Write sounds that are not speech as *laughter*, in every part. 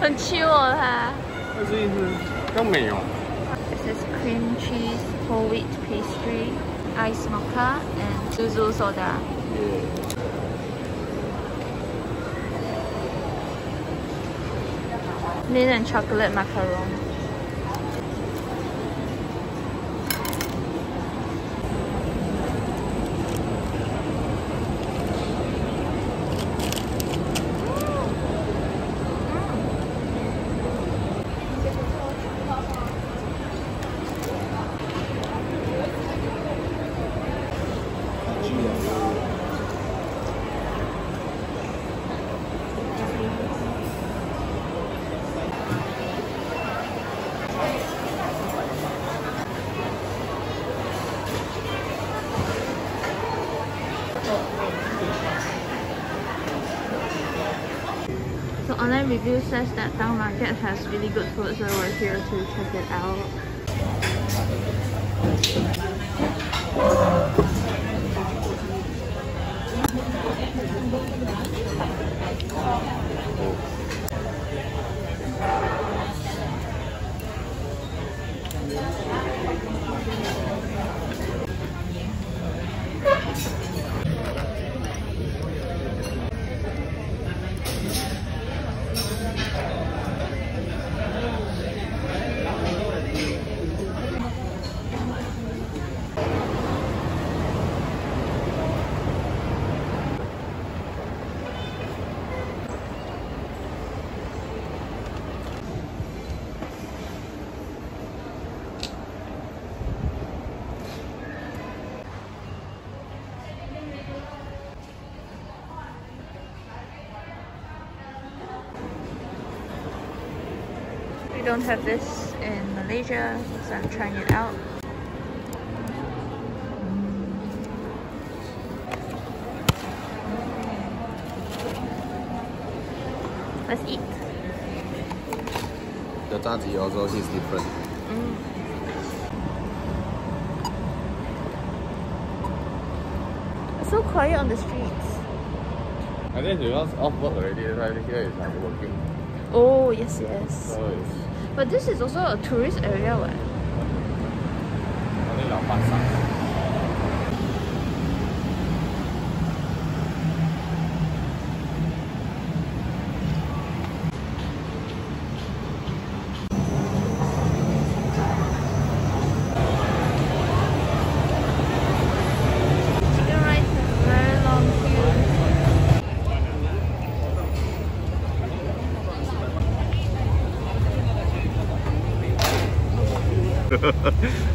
很 chill is cream cheese whole wheat pastry, ice mocha, and yuzu soda. Yeah. And chocolate macaron. Online review says that Tang Market has really good food, so we're here to check it out. We don't have this in Malaysia, so I'm trying it out. Let's eat. The 炸鸡 also is different. Mm. It's so quiet on the streets. I think because off work already, right here is like working. Oh, yes, yes. So But this is also a tourist area, what?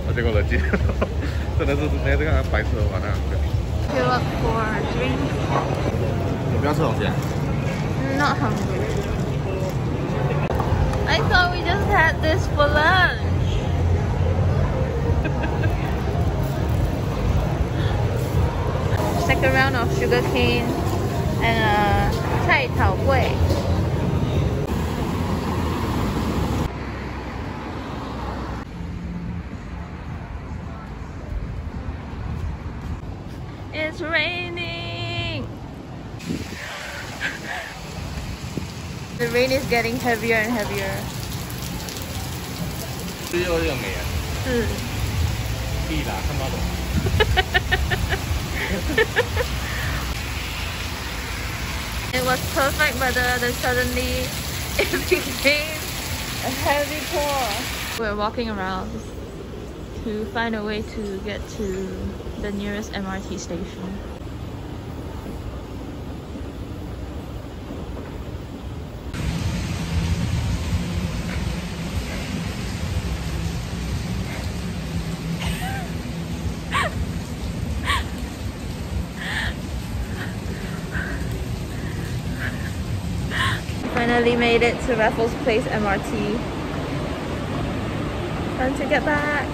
我结果冷静，真的是那这个白色完了。 Queue up for a drink. 你不要吃东西啊？ Not hungry. I thought we just had this for lunch. *laughs* Second round of sugar cane and uh, 菜头粿. it's raining. the rain is getting heavier and heavier. Hmm. *laughs* it was perfect weather, then suddenly *laughs* it became a heavy pour. We're walking around to find a way to get to the nearest MRT station. Finally made it to Raffles Place MRT. Time to get back.